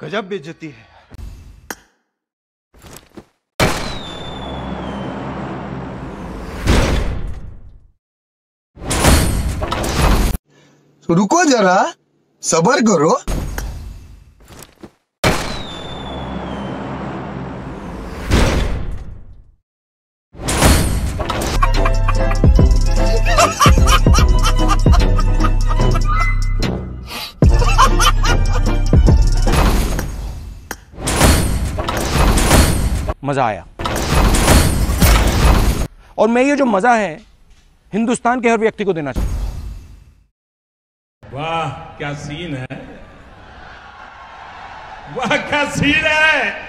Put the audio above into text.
गजब बेइज्जती है। रुको जरा सबर करो। मज़ा आया। और मैं ये जो मज़ा है, हिंदुस्तान के हर व्यक्ति को देना चाहता वाह, क्या सीन है? वाह, क्या सीन है?